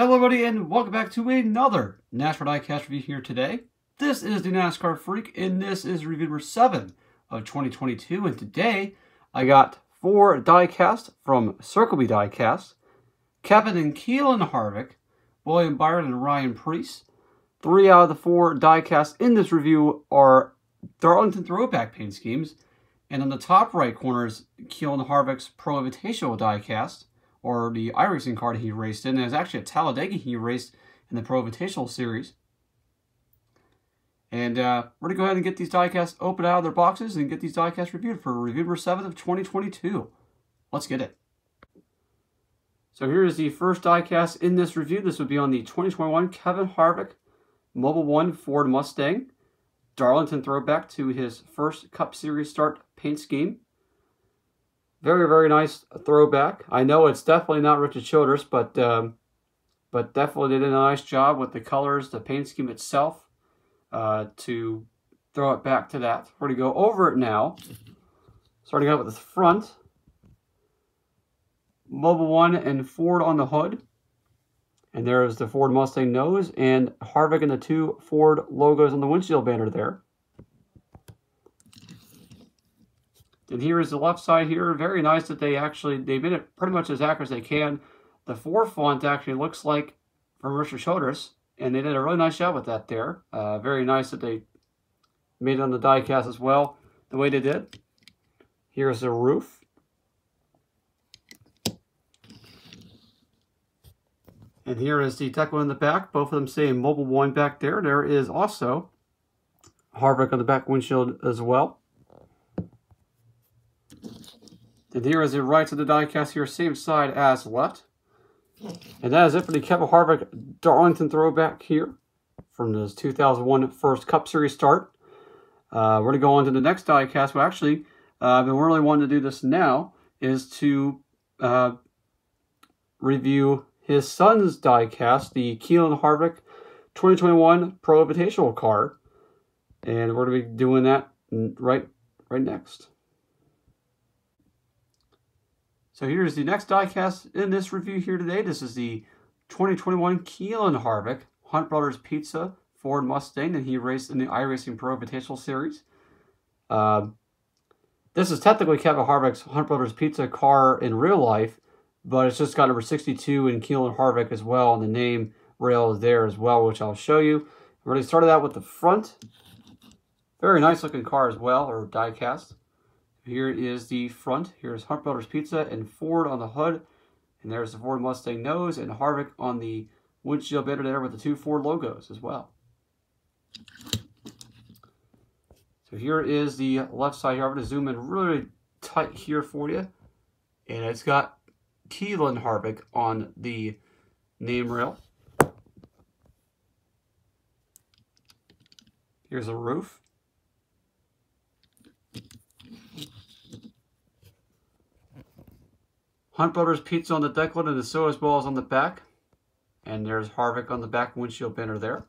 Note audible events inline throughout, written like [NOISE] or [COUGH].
Hello everybody and welcome back to another NASCAR Diecast review here today. This is the NASCAR Freak and this is review number 7 of 2022 and today I got four diecasts from Circle B Diecast, Kevin and Keelan Harvick, William Byron and Ryan Preece. Three out of the four diecasts in this review are Darlington throwback paint schemes and on the top right corner is Keelan Harvick's Pro Invitational diecast or the iRacing card he raced in. It's actually a Talladega he raced in the Pro Invitational Series. And uh, we're going to go ahead and get these diecasts open out of their boxes and get these diecasts reviewed for review number 7 of 2022. Let's get it. So here is the first diecast in this review. This would be on the 2021 Kevin Harvick Mobil 1 Ford Mustang. Darlington throwback to his first Cup Series start paint scheme. Very, very nice throwback. I know it's definitely not Richard Childress, but um, but definitely did a nice job with the colors, the paint scheme itself, uh, to throw it back to that. We're to go over it now. Starting out with the front. Mobil 1 and Ford on the hood. And there's the Ford Mustang nose and Harvick and the two Ford logos on the windshield banner there. And here is the left side here. Very nice that they actually, they made it pretty much as accurate as they can. The 4 font actually looks like from Richard Childress, and they did a really nice job with that there. Uh, very nice that they made it on the diecast as well, the way they did. Here's the roof. And here is the tech one in the back. Both of them say Mobil 1 back there. There is also Harvick on the back windshield as well. And here is the right of the diecast here, same side as left. And that is it for the Kevin Harvick Darlington throwback here from the 2001 first Cup Series start. Uh, we're going to go on to the next diecast. Well, actually, uh, been really wanting to do this now, is to uh, review his son's diecast, the Keelan Harvick 2021 Pro Invitational car. And we're going to be doing that right, right next. So here's the next diecast in this review here today. This is the 2021 Keelan Harvick Hunt Brothers Pizza Ford Mustang that he raced in the iRacing Pro Invitational Series. Uh, this is technically Kevin Harvick's Hunt Brothers Pizza car in real life, but it's just got number 62 in Keelan Harvick as well, and the name rail is there as well, which I'll show you. Going to out with the front. Very nice looking car as well, or diecast. Here is the front. Here's Hunt Brothers Pizza and Ford on the hood. And there's the Ford Mustang nose and Harvick on the windshield banner there with the two Ford logos as well. So here is the left side here. I'm going to zoom in really tight here for you. And it's got Keelan Harvick on the name rail. Here's a roof. Hunt Brothers Pizza on the deck lid and the Soas balls on the back. And there's Harvick on the back windshield banner there.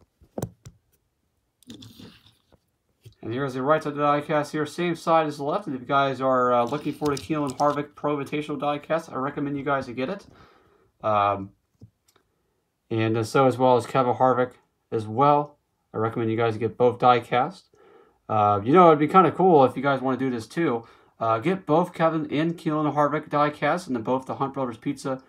And here's the right side of the diecast here, same side as the left. And if you guys are uh, looking for the Keelan Harvick Pro Invitational diecast, I recommend you guys to get it. Um, and so as well as Kevin Harvick as well. I recommend you guys get both diecast. Uh, you know, it'd be kind of cool if you guys want to do this too. Uh, get both Kevin and Keelan Harvick diecast and then both the Hunt Brothers Pizza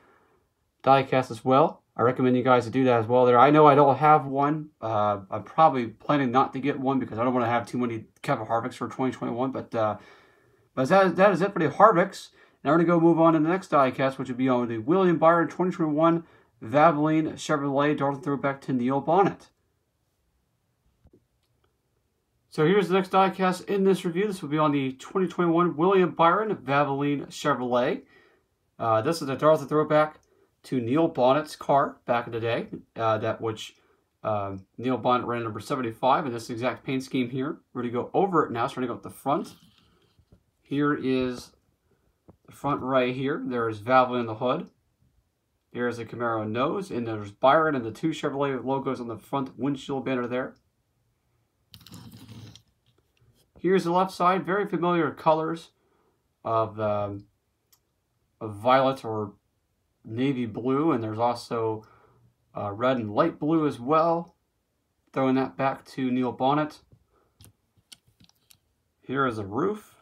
diecast as well. I recommend you guys to do that as well there. I know I don't have one. Uh, I'm probably planning not to get one because I don't want to have too many Kevin Harvicks for 2021. But uh, but that, that is it for the Harvicks. Now we're going to go move on to the next diecast, which would be on the William Byron 2021 Valvoline Chevrolet Darlington Throwback to Neil Bonnett. So here's the next diecast in this review. This will be on the 2021 William Byron Valvoline Chevrolet. Uh, this is a Darlington throwback to Neil Bonnett's car back in the day, uh, that which uh, Neil Bonnett ran number 75 in this exact paint scheme here. We're going to go over it now, starting out the front. Here is the front right here. There's Valvoline in the hood. Here's the Camaro nose, and there's Byron and the two Chevrolet logos on the front windshield banner there. Here's the left side, very familiar colors of, um, of violet or navy blue, and there's also uh, red and light blue as well. Throwing that back to Neil Bonnett. Here is a roof.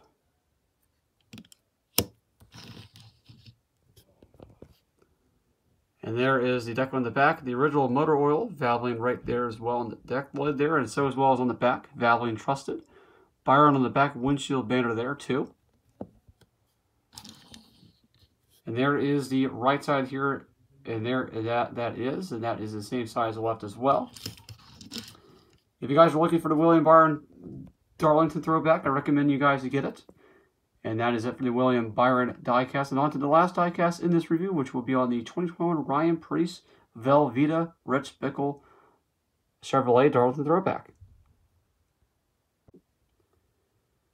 And there is the deck on the back, the original motor oil, Valvoline right there as well on the deck lid there, and so as well as on the back, Valvoline trusted. Byron on the back windshield banner there too. And there is the right side here, and there that that is, and that is the same size left as well. If you guys are looking for the William Byron Darlington throwback, I recommend you guys to get it. And that is it for the William Byron diecast. And on to the last diecast in this review, which will be on the 2021 Ryan Preece Velveeta Rich Bickle Chevrolet Darlington throwback.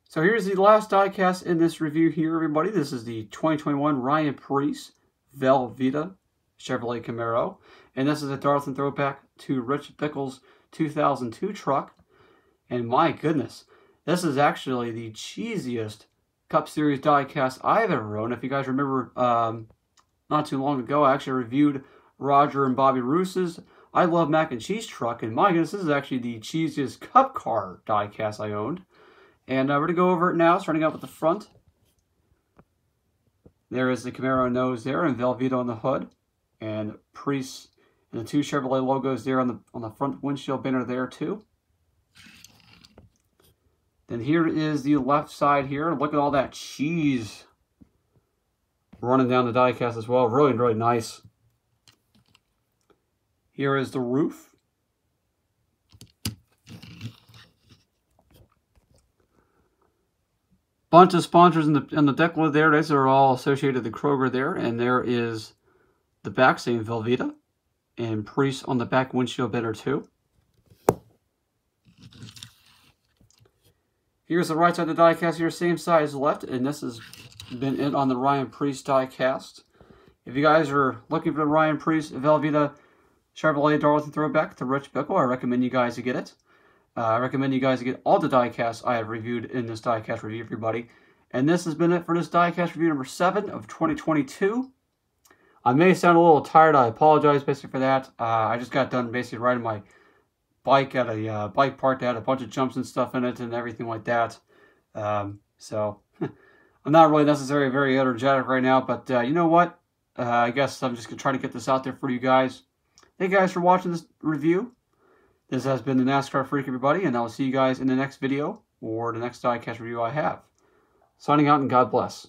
So here's the last diecast in this review here, everybody. This is the 2021 Ryan Preece Velveeta Chevrolet Camaro. And this is a Darlington throwback to Rich Bickle's 2002 truck. And my goodness, this is actually the cheesiest Cup Series diecast I've ever owned. If you guys remember, um, not too long ago, I actually reviewed Roger and Bobby Roos's I Love Mac and Cheese truck, and my goodness, this is actually the cheesiest Cup car diecast I owned. And uh, we're going to go over it now, starting out with the front. There is the Camaro nose there, and Velveeta on the hood, and Preece and the two Chevrolet logos there on the on the front windshield banner there too. Then here is the left side here. Look at all that cheese running down the diecast as well. Really, really nice. Here is the roof. Bunch of sponsors in the in the deck lid there. These are all associated with the Kroger there. And there is the back saying Velveeta. And Preece on the back windshield banner too. Here's the right side of the diecast here, same size left, and this has been it on the Ryan Preece diecast. If you guys are looking for the Ryan Preece Velveeta Chevrolet Darlington throwback to Rich Bickle, I recommend you guys to get it. Uh, I recommend you guys to get all the diecasts I have reviewed in this diecast review, everybody. And this has been it for this diecast review number 7 of 2022. I may sound a little tired. I apologize basically for that. Uh, I just got done basically riding my bike at a uh, bike park that had a bunch of jumps and stuff in it and everything like that. Um, so [LAUGHS] I'm not really necessarily very energetic right now, but uh, you know what? Uh, I guess I'm just going to try to get this out there for you guys. Thank you guys for watching this review. This has been the NASCAR Freak, everybody, and I'll see you guys in the next video or the next diecast review I have. Signing out and God bless.